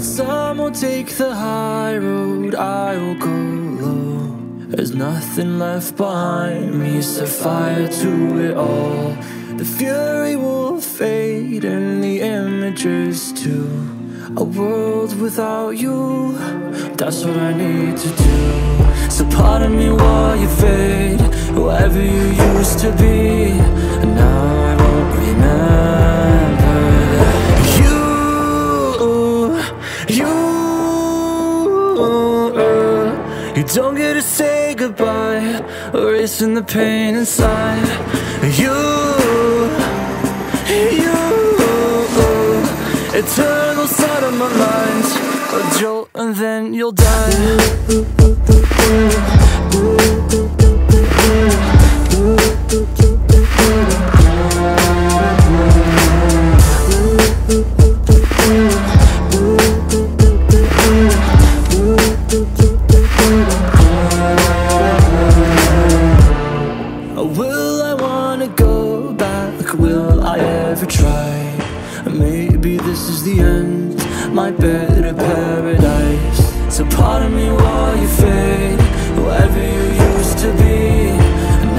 Some will take the high road, I will go low. There's nothing left behind me, set fire to it all. The fury will fade and the images too. A world without you, that's what I need to do. So pardon me while you fade, whoever you used to be. Uh, you don't get to say goodbye, erasing the pain inside. You, you. Uh, eternal side of my mind A jolt and then you'll die I wanna go back? Will I ever try? Maybe this is the end, my better paradise. So pardon me while you fade, whoever you used to be.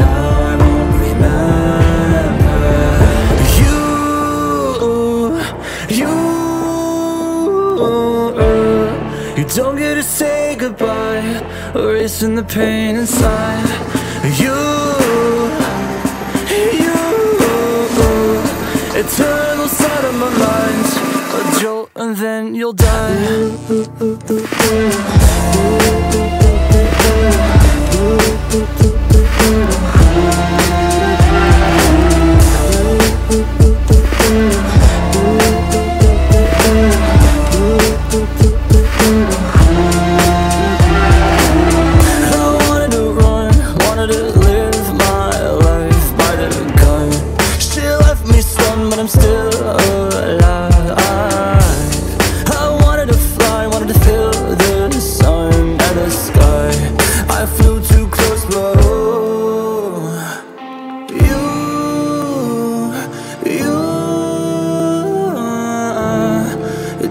Now I won't remember you, you. You don't get to say goodbye, erasing the pain inside. You. My mind. A jolt and then you'll die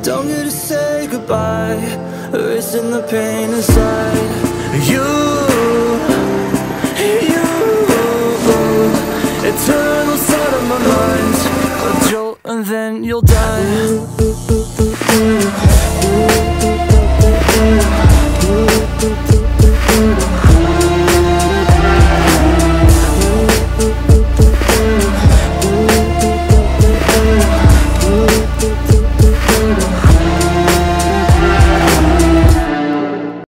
Don't get to say goodbye. Erasing the pain inside. You